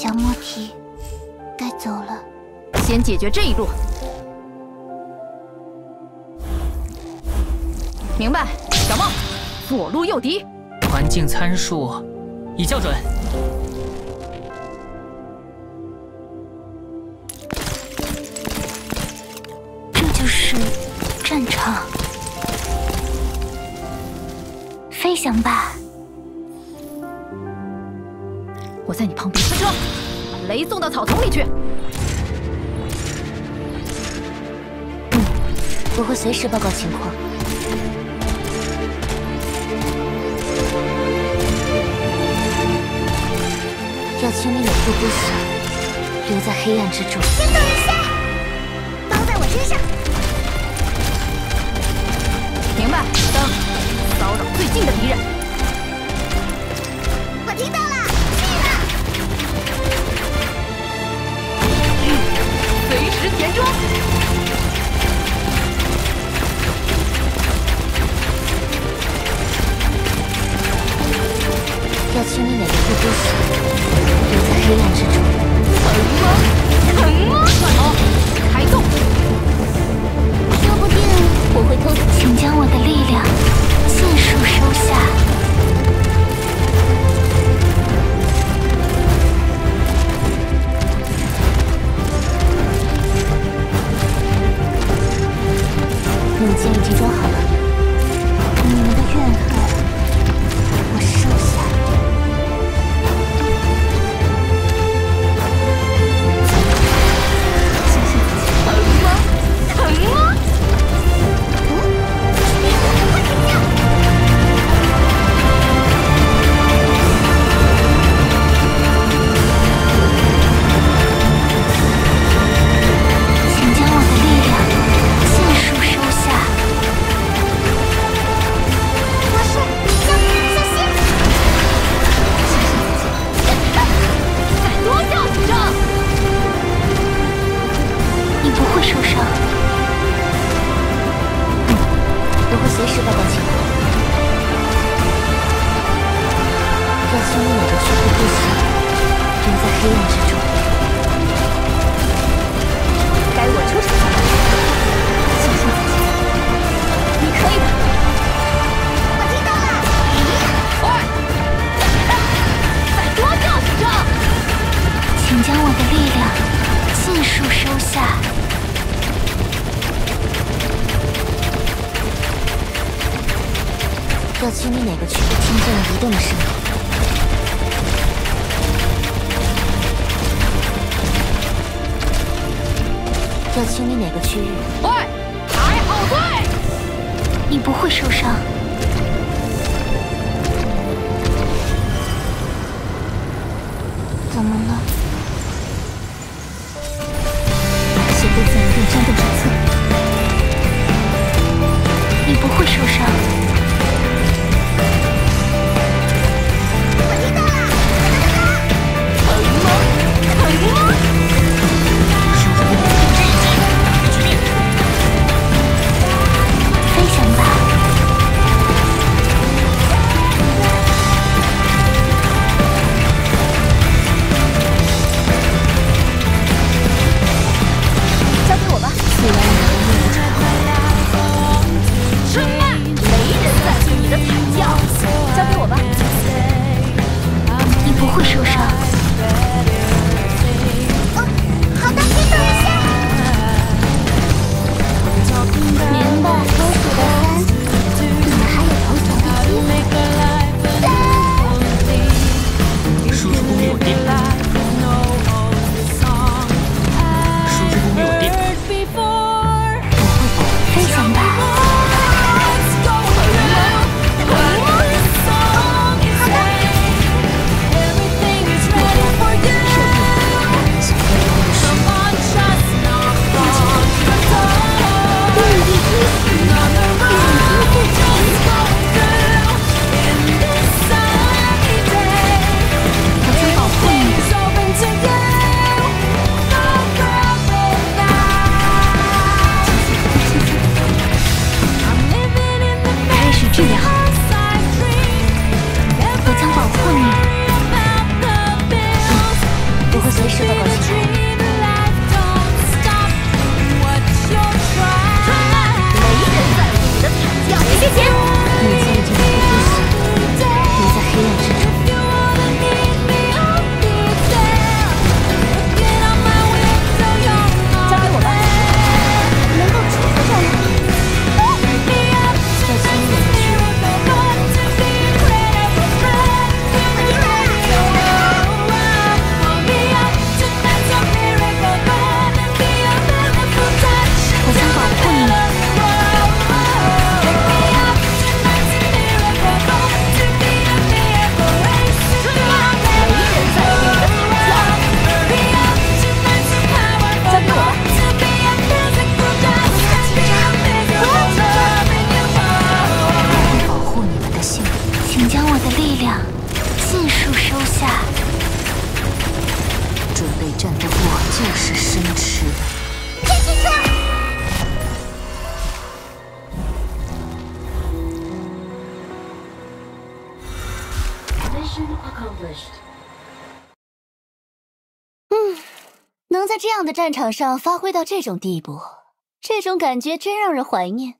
小莫提，该走了。先解决这一路。明白，小梦，左路诱敌。环境参数已校准。这就是战场。飞翔吧！我在你旁边。飞车，把雷送到草丛里去。嗯，我会随时报告情况。要清理每处不死，留在黑暗之中。先等一下，包在我身上。明白，灯，骚扰最近的敌人。你装好了。我会随时汇报情况，让苏沐雨的全部不死留在黑暗之中。该我出场了，信心百，你可以的。我听到了，快！再多叫几声，请将我的力量尽数收下。要清理哪个区域？听见了移动的声音。要清理哪个区域？喂，排好队！你不会受伤。怎么了？嗯，能在这样的战场上发挥到这种地步，这种感觉真让人怀念。